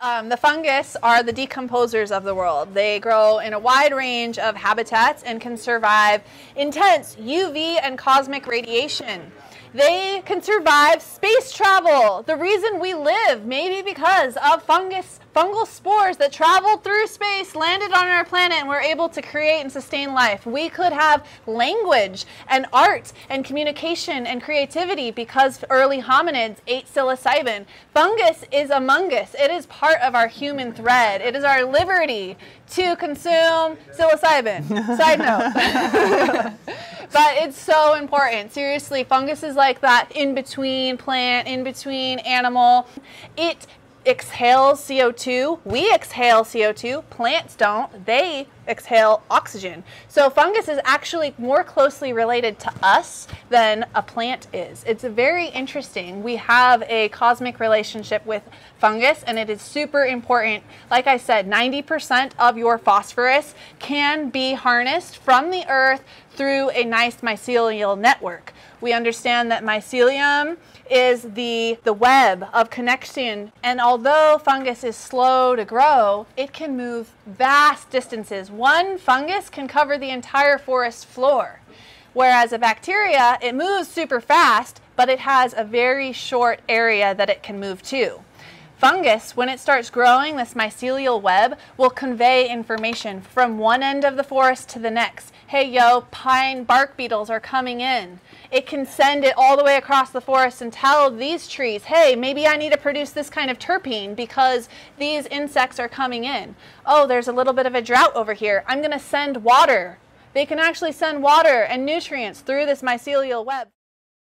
Um, the fungus are the decomposers of the world. They grow in a wide range of habitats and can survive intense UV and cosmic radiation. They can survive space travel. The reason we live may be because of fungus, fungal spores that traveled through space, landed on our planet, and were able to create and sustain life. We could have language and art and communication and creativity because early hominids ate psilocybin. Fungus is among us. It is part of our human thread. It is our liberty to consume psilocybin. Side note. but it's so important. Seriously, fungus is like that in between plant, in between animal. It exhales CO2. We exhale CO2. Plants don't. They exhale oxygen. So fungus is actually more closely related to us than a plant is. It's very interesting. We have a cosmic relationship with fungus and it is super important. Like I said, 90% of your phosphorus can be harnessed from the earth through a nice mycelial network. We understand that mycelium is the, the web of connection. And although fungus is slow to grow, it can move vast distances. One fungus can cover the entire forest floor. Whereas a bacteria, it moves super fast, but it has a very short area that it can move to. Fungus, when it starts growing, this mycelial web will convey information from one end of the forest to the next. Hey, yo, pine bark beetles are coming in. It can send it all the way across the forest and tell these trees, hey, maybe I need to produce this kind of terpene because these insects are coming in. Oh, there's a little bit of a drought over here. I'm going to send water. They can actually send water and nutrients through this mycelial web.